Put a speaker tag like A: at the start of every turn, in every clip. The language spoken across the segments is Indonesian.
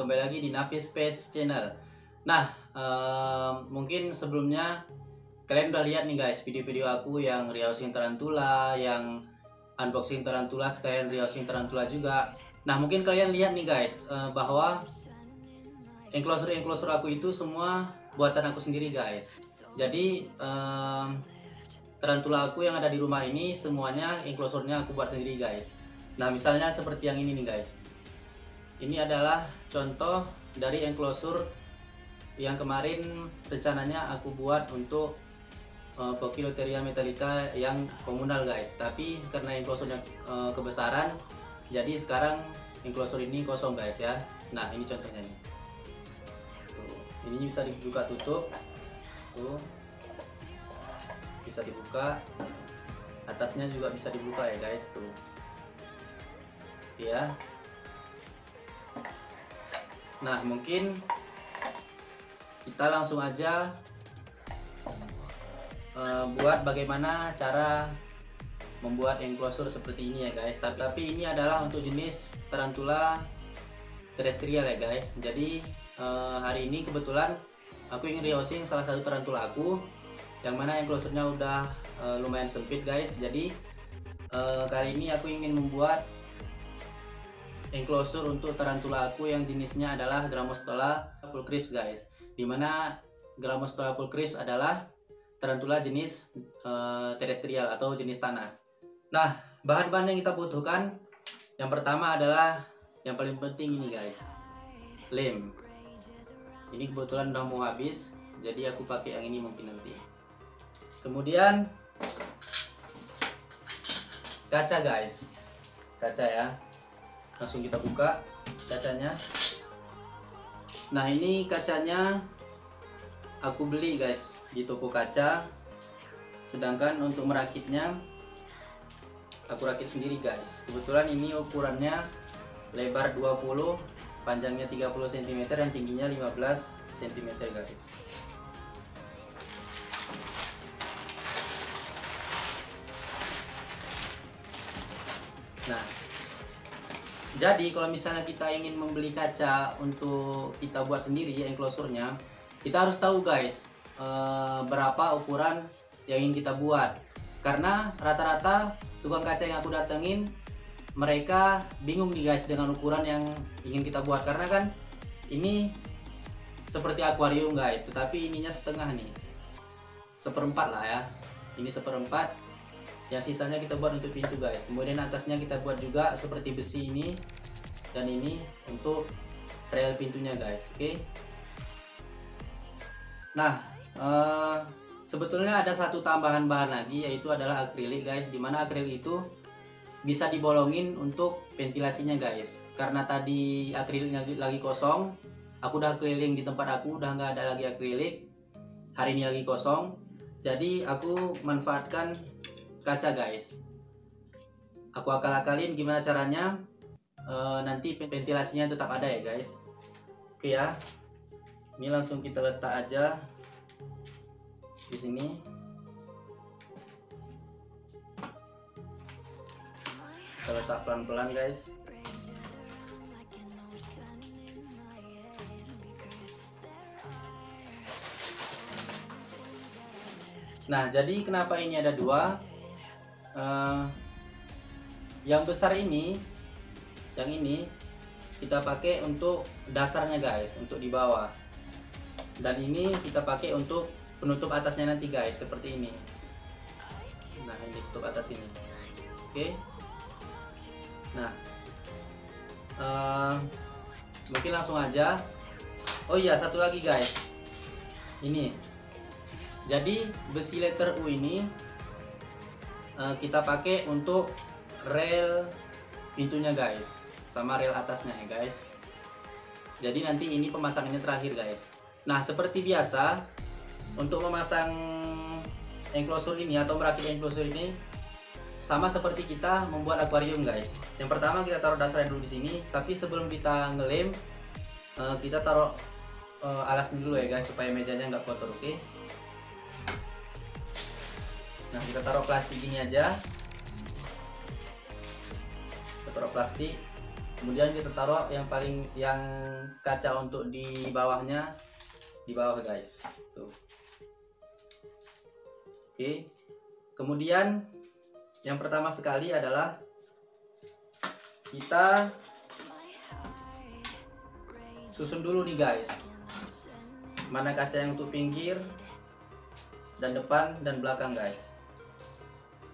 A: kembali lagi di Nafis Page Channel. Nah, eh, mungkin sebelumnya kalian udah lihat nih guys video-video aku yang rehousing tarantula, yang unboxing tarantula, sekalian rehousing tarantula juga. Nah, mungkin kalian lihat nih guys eh, bahwa enclosure-enclosure aku itu semua buatan aku sendiri guys. Jadi eh, tarantula aku yang ada di rumah ini semuanya enclosure-nya aku buat sendiri guys. Nah, misalnya seperti yang ini nih guys. Ini adalah contoh dari enclosure yang kemarin rencananya aku buat untuk uh, Pokiloteria metallica yang komunal guys. Tapi karena enclosure-nya uh, kebesaran, jadi sekarang enclosure ini kosong guys ya. Nah ini contohnya nih. Tuh, ini bisa dibuka tutup. Tuh, bisa dibuka. Atasnya juga bisa dibuka ya guys tuh. Ya, Nah, mungkin kita langsung aja uh, buat bagaimana cara membuat enclosure seperti ini ya guys. Tapi, tapi ini adalah untuk jenis tarantula terestrial ya guys. Jadi uh, hari ini kebetulan aku ingin rehousing salah satu tarantula aku yang mana enclosure-nya udah uh, lumayan sempit guys. Jadi uh, kali ini aku ingin membuat enclosure untuk tarantula aku yang jenisnya adalah Grammostola pulchripes guys. Di mana Grammostola pulchripes adalah tarantula jenis uh, terestrial atau jenis tanah. Nah bahan-bahan yang kita butuhkan yang pertama adalah yang paling penting ini guys. Lem. Ini kebetulan udah mau habis jadi aku pakai yang ini mungkin nanti. Kemudian kaca guys. Kaca ya langsung kita buka kacanya nah ini kacanya aku beli guys di toko kaca. Sedangkan untuk merakitnya aku rakit sendiri guys. Kebetulan ini ukurannya lebar 20 panjangnya 30 cm dan tingginya 15 cm guys. Nah jadi kalau misalnya kita ingin membeli kaca untuk kita buat sendiri ya enclosure-nya, kita harus tahu guys uh, berapa ukuran yang ingin kita buat. Karena rata-rata tukang kaca yang aku datengin mereka bingung nih guys dengan ukuran yang ingin kita buat karena kan ini seperti akuarium guys, tetapi ininya setengah nih, seperempat lah ya. Ini seperempat, yang sisanya kita buat untuk pintu guys. Kemudian atasnya kita buat juga seperti besi ini dan ini untuk rel pintunya guys. Oke? Okay? nah uh, sebetulnya ada satu tambahan bahan lagi yaitu adalah akrilik guys di mana akrilik itu bisa dibolongin untuk ventilasinya guys. Karena tadi akriliknya lagi kosong aku udah keliling di tempat aku udah nggak ada lagi akrilik hari ini lagi kosong. Jadi aku manfaatkan kaca guys. Aku akal-akalin gimana caranya e, nanti ventilasinya tetap ada ya guys. Oke ya. Ini langsung kita letak aja di sini. Kita letak pelan-pelan guys. Nah, jadi kenapa ini ada dua? Uh, yang besar ini yang ini kita pakai untuk dasarnya guys untuk di bawah. Dan ini kita pakai untuk penutup atasnya nanti guys seperti ini. Nah ini tutup atas ini. Oke. Okay. nah. Uh, mungkin langsung aja. Oh iya satu lagi guys. Ini. Jadi besi letter U ini uh, kita pakai untuk rel pintunya guys. Sama rel atasnya ya guys. Jadi nanti ini pemasangannya terakhir guys. Nah seperti biasa untuk memasang enclosure ini atau merakit enclosure ini sama seperti kita membuat akuarium guys. Yang pertama kita taruh dasarnya dulu di sini. Tapi sebelum kita ngelem uh, kita taruh uh, alasnya dulu ya guys supaya mejanya nggak kotor oke? okay? Nah kita taruh plastik ini aja. Kita taruh plastik. Kemudian kita taruh yang paling yang kaca untuk di bawahnya. Di bawah guys. Tuh. Oke. Kemudian yang pertama sekali adalah kita susun dulu nih guys. Mana kaca yang untuk pinggir dan depan dan belakang guys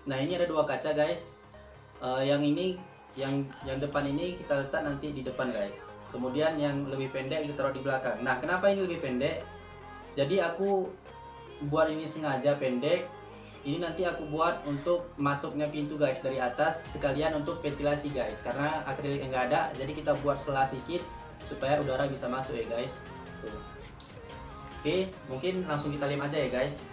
A: nah ini ada dua kaca guys. Uh, yang ini yang yang depan ini kita letak nanti di depan guys. Kemudian yang lebih pendek kita taruh di belakang. Nah kenapa ini lebih pendek? Jadi aku buat ini sengaja pendek. Ini nanti aku buat untuk masuknya pintu guys dari atas sekalian untuk ventilasi guys. Karena akrilik enggak ada jadi kita buat selah sedikit supaya udara bisa masuk ya guys. Tuh. oke mungkin langsung kita lem aja ya guys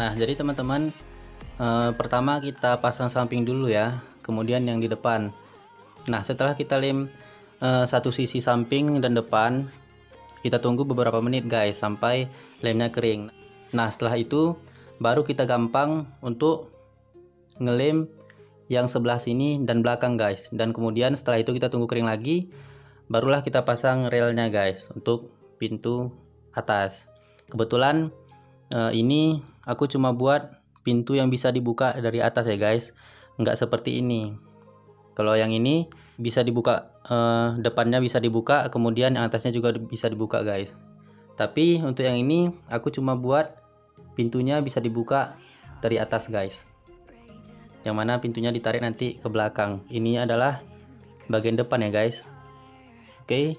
A: Nah, jadi teman-teman eh, pertama kita pasang samping dulu ya, kemudian yang di depan. Nah, setelah kita lem eh, satu sisi samping dan depan, kita tunggu beberapa menit guys sampai lemnya kering. Nah, setelah itu baru kita gampang untuk ngelem yang sebelah sini dan belakang guys. Dan kemudian setelah itu kita tunggu kering lagi, barulah kita pasang relnya guys untuk pintu atas. Kebetulan uh, ini aku cuma buat pintu yang bisa dibuka dari atas ya guys. Nggak seperti ini. Kalau yang ini bisa dibuka uh, depannya bisa dibuka kemudian yang atasnya juga bisa dibuka guys. Tapi untuk yang ini aku cuma buat pintunya bisa dibuka dari atas guys. Yang mana pintunya ditarik nanti ke belakang. Ini adalah bagian depan ya guys. Oke.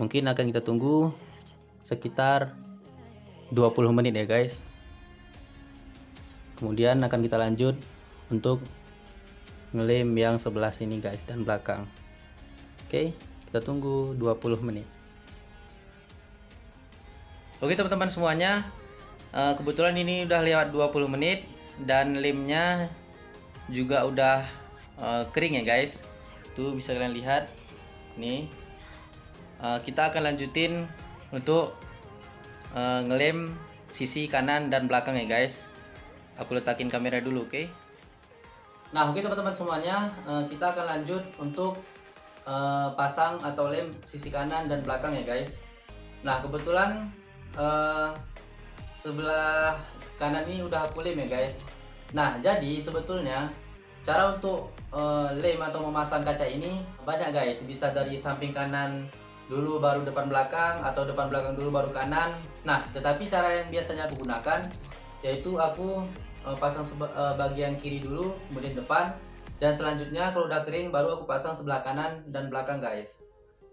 A: Mungkin akan kita tunggu sekitar 20 menit ya guys kemudian akan kita lanjut untuk ngelem yang sebelah sini guys dan belakang. Oke kita tunggu 20 menit. Oke teman-teman semuanya eh, kebetulan ini udah lewat 20 menit dan lemnya juga udah eh, kering ya guys. Tuh bisa kalian lihat. Nih. Eh, kita akan lanjutin untuk ngelem sisi kanan dan belakang ya guys aku letakin kamera dulu oke? Okay? nah oke teman-teman semuanya. Uh, kita akan lanjut untuk uh, pasang atau lem sisi kanan dan belakang ya guys. Nah kebetulan uh, sebelah kanan ini udah aku lem ya guys. Nah jadi sebetulnya cara untuk lem atau memasang kaca ini banyak guys. Bisa dari samping kanan dulu baru depan belakang atau depan belakang dulu baru kanan. Nah tetapi cara yang biasanya aku gunakan yaitu aku uh, pasang uh, bagian kiri dulu kemudian depan dan selanjutnya kalau udah kering baru aku pasang sebelah kanan dan belakang guys.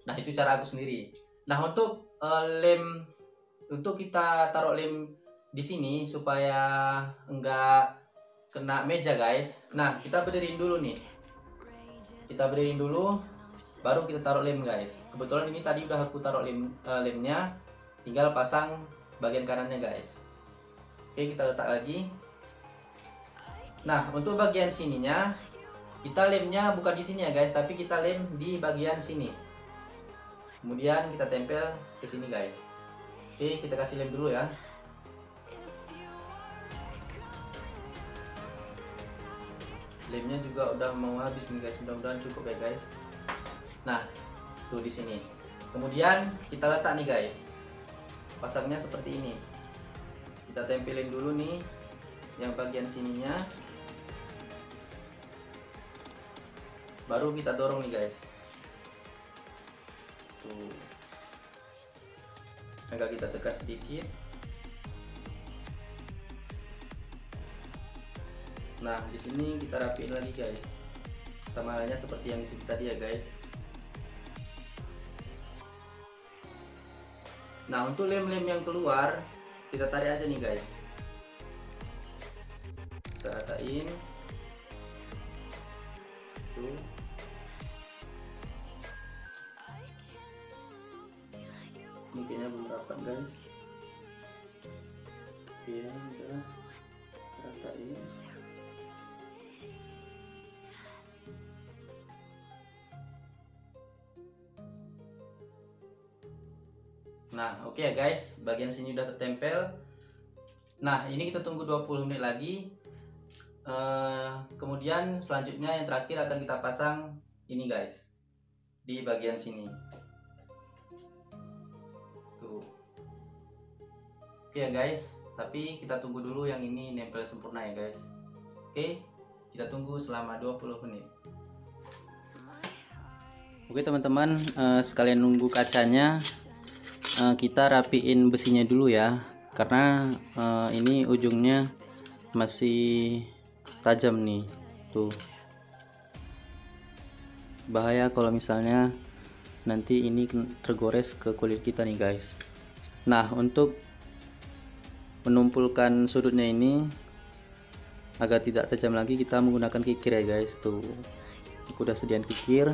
A: Nah itu cara aku sendiri. Nah untuk uh, lem untuk kita taruh lem di sini supaya enggak kena meja guys. Nah kita berdiriin dulu nih. Kita berdiriin dulu baru kita taruh lem guys. Kebetulan ini tadi udah aku taruh lem uh, lemnya. Tinggal pasang bagian kanannya guys. Oke kita letak lagi nah untuk bagian sininya kita lemnya bukan di sini ya guys tapi kita lem di bagian sini kemudian kita tempel ke sini guys oke kita kasih lem dulu ya lemnya juga udah mau habis nih guys mudah-mudahan cukup ya guys Nah, tuh di sini. Kemudian kita letak nih guys. Pasangnya seperti ini. Kita tempelin dulu nih yang bagian sininya. Baru kita dorong nih guys. Tuh. Agak kita tekan sedikit. Nah, di sini kita rapiin lagi guys. Sama halnya seperti yang di sini tadi ya guys. nah untuk lem-lem yang keluar kita tarik aja nih guys kita ratain ini kayaknya belum rapat guys oke udah ratain Nah, oke okay ya guys, bagian sini udah tertempel. Nah, ini kita tunggu 20 menit lagi. Uh, kemudian selanjutnya yang terakhir akan kita pasang ini guys. Di bagian sini. Oke okay ya guys, tapi kita tunggu dulu yang ini nempel sempurna ya guys. Oke, okay, kita tunggu selama 20 menit. Oke teman-teman, uh, sekalian nunggu kacanya uh, kita rapiin besinya dulu ya. Karena uh, ini ujungnya masih tajam nih. Tuh. Bahaya kalau misalnya nanti ini tergores ke kulit kita nih guys. Nah untuk menumpulkan sudutnya ini agar tidak tajam lagi kita menggunakan kikir ya guys. Tuh aku udah sediain kikir.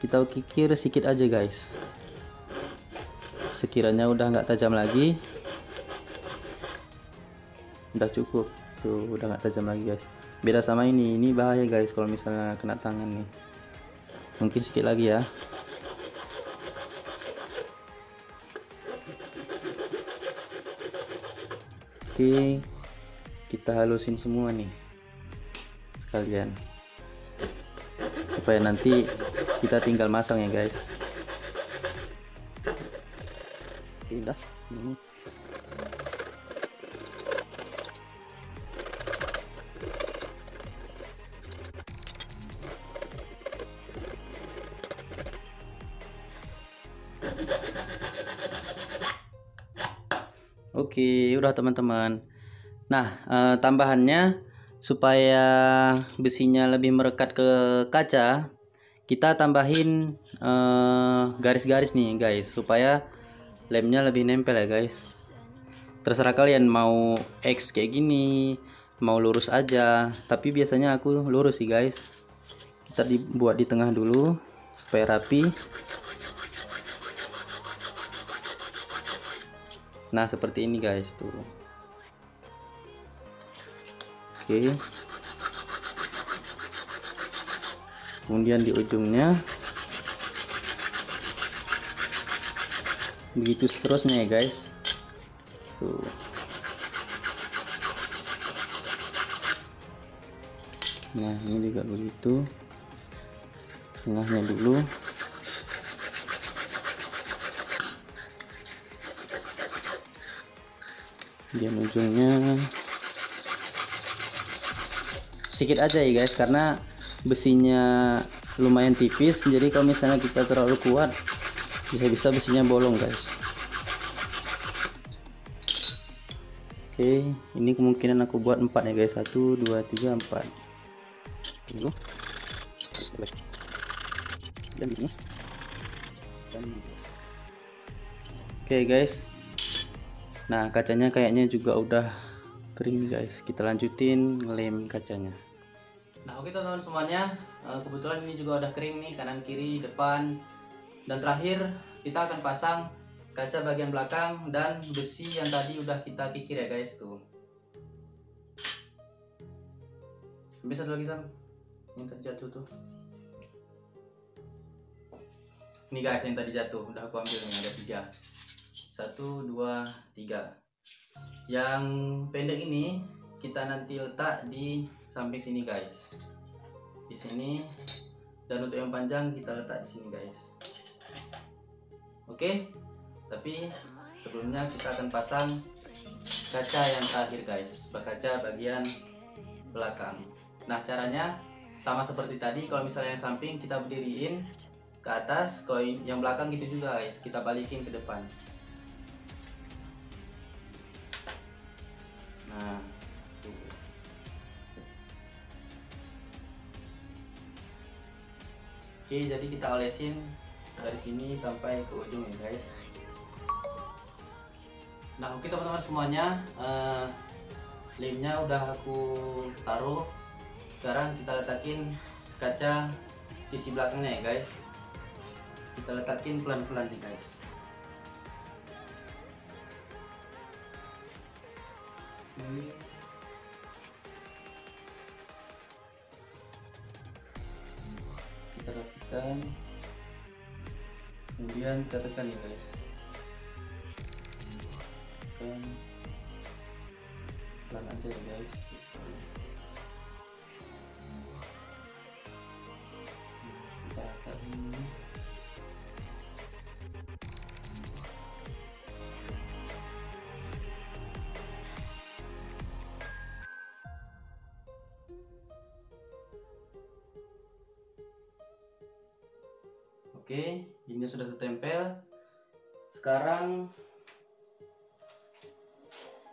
A: Kita kikir sedikit aja guys. Sekiranya udah nggak tajam lagi udah cukup. Tuh udah nggak tajam lagi guys. Beda sama ini ini bahaya guys kalau misalnya kena tangan nih. Mungkin sedikit lagi ya oke kita halusin semua nih sekalian supaya nanti kita tinggal masang ya guys Silas. Hmm. Oke, udah teman-teman. Nah, eh, tambahannya supaya besinya lebih merekat ke kaca, kita tambahin eh, garis-garis eh, nih guys, supaya lemnya lebih nempel ya guys. Terserah kalian mau X kayak gini mau lurus aja. Tapi biasanya aku lurus sih guys. Kita dibuat di tengah dulu supaya rapi nah seperti ini guys tuh. Oke. Kemudian di ujungnya begitu seterusnya ya guys. Tuh. Nah ini juga begitu. Tengahnya dulu dan ujungnya sedikit aja ya guys karena besinya lumayan tipis jadi kalau misalnya kita terlalu kuat bisa-bisa besinya bolong guys. Oke ini kemungkinan aku buat 4 ya guys. 1 2 3 4 dulu dan di oke guys nah kacanya kayaknya juga udah kering guys. Kita lanjutin ngelem kacanya. Nah oke teman-teman semuanya. Eh, kebetulan ini juga udah kering nih kanan kiri depan. Dan terakhir kita akan pasang kaca bagian belakang dan besi yang tadi udah kita kikir ya guys tuh bisa lagi sam. Yang tadi jatuh tuh. Ini guys yang tadi jatuh. Udah aku ambil nih ada tiga satu dua tiga. Yang pendek ini kita nanti letak di samping sini guys. Di sini. Dan untuk yang panjang kita letak di sini guys. Oke, tapi sebelumnya kita akan pasang kaca yang terakhir guys, kaca bagian belakang. Nah caranya sama seperti tadi, kalau misalnya yang samping kita berdiriin ke atas, kalau yang belakang gitu juga guys, kita balikin ke depan. Oke, jadi kita olesin dari sini sampai ke ujung ya guys. Nah oke teman-teman semuanya uh, lemnya udah aku taruh. Sekarang kita letakin kaca sisi belakangnya ya guys. Kita letakin pelan-pelan nih guys kita rapikan kemudian kita tekan ya guys. Tekan. Pelan aja ya guys Oke, ini sudah tertempel. Sekarang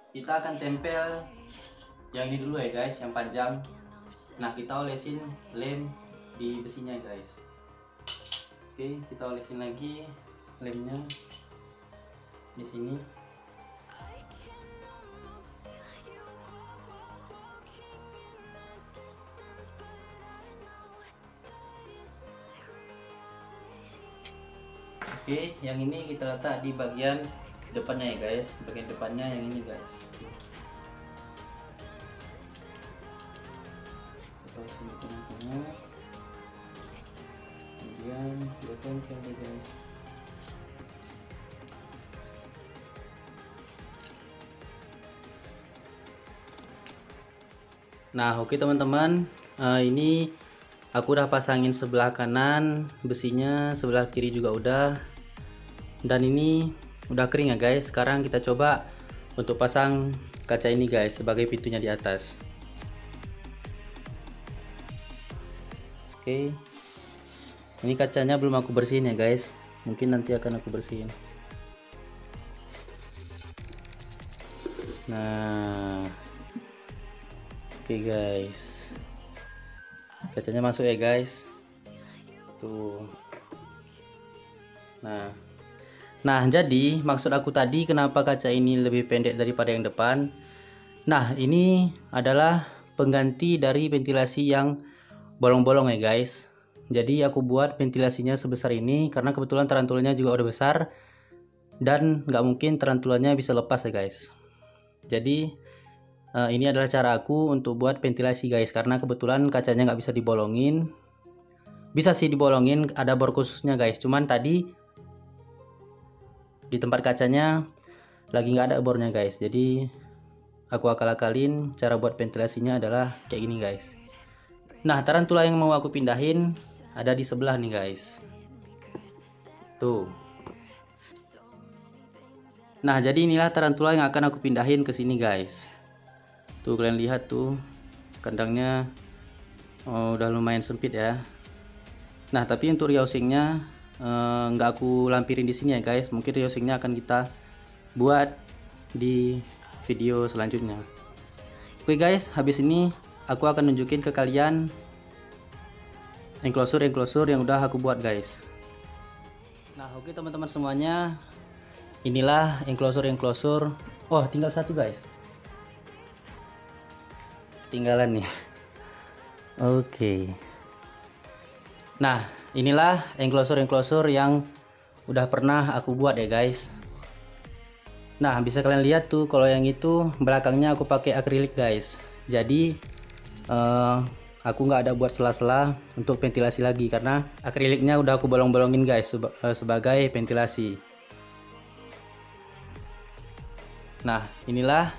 A: kita akan tempel yang ini dulu ya guys, yang panjang. Nah, kita olesin lem di besinya guys. Oke, kita olesin lagi lemnya di sini. Oke, yang ini kita letak di bagian depannya ya guys. Bagian depannya yang ini guys. Kita sini tengah-tengah. Kemudian guys. Nah, oke teman-teman, uh, ini aku udah pasangin sebelah kanan besinya, sebelah kiri juga udah dan ini udah kering ya guys. Sekarang kita coba untuk pasang kaca ini guys sebagai pintunya di atas. Oke. Ini kacanya belum aku bersihin ya guys. Mungkin nanti akan aku bersihin. Nah. Oke guys. Kacanya masuk ya guys. Tuh. Nah Nah, jadi maksud aku tadi kenapa kaca ini lebih pendek daripada yang depan. Nah, ini adalah pengganti dari ventilasi yang bolong-bolong ya guys. Jadi aku buat ventilasinya sebesar ini karena kebetulan tarantulanya juga udah besar dan nggak mungkin tarantulanya bisa lepas ya guys. Jadi uh, ini adalah cara aku untuk buat ventilasi guys karena kebetulan kacanya nggak bisa dibolongin. Bisa sih dibolongin, ada bor khususnya guys. Cuman tadi di tempat kacanya lagi nggak ada bornya guys. Jadi aku akal-akalin cara buat ventilasinya adalah kayak gini guys. Nah tarantula yang mau aku pindahin ada di sebelah nih guys. Tuh. Nah jadi inilah tarantula yang akan aku pindahin ke sini guys. Tuh kalian lihat tuh kandangnya oh, udah lumayan sempit ya. Nah tapi untuk rehousingnya Eh, nggak uh, aku lampirin di sini ya guys. Mungkin reusingnya akan kita buat di video selanjutnya. Oke guys. Habis ini aku akan nunjukin ke kalian enclosure enclosure yang udah aku buat guys. Nah oke teman-teman semuanya. Inilah enclosure enclosure oh tinggal satu guys. Tinggalan nih. Oke. Okay. nah inilah enclosure-enclosure yang udah pernah aku buat ya guys. Nah bisa kalian lihat tuh kalau yang itu belakangnya aku pakai akrilik guys. Jadi uh, aku nggak ada buat sela-sela untuk ventilasi lagi karena akriliknya udah aku bolong-bolongin guys seba uh, sebagai ventilasi. Nah inilah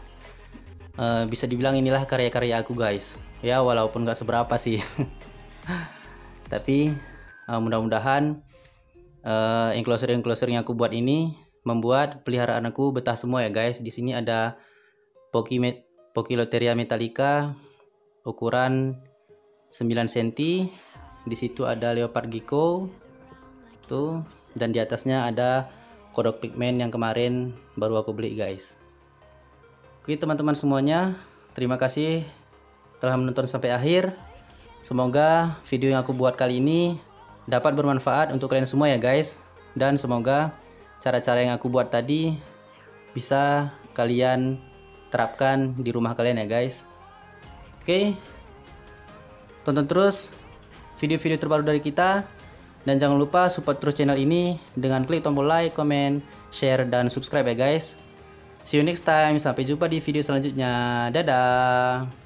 A: uh, bisa dibilang inilah karya-karya aku guys. Ya walaupun nggak seberapa sih. Tapi uh, mudah-mudahan uh, enclosure enclosure yang aku buat ini membuat peliharaan aku betah semua ya guys. Di sini ada Pokimet Pokiloteria metallica ukuran 9 cm di situ ada leopard gecko tuh. Dan di atasnya ada kodok pigment yang kemarin baru aku beli guys. Oke teman-teman semuanya terima kasih telah menonton sampai akhir. Semoga video yang aku buat kali ini dapat bermanfaat untuk kalian semua ya guys. Dan semoga cara-cara yang aku buat tadi bisa kalian terapkan di rumah kalian ya guys. Oke. Tonton terus video-video terbaru dari kita. Dan jangan lupa support terus channel ini dengan klik tombol like, comment, share, dan subscribe ya guys. See you next time. Sampai jumpa di video selanjutnya. Dadah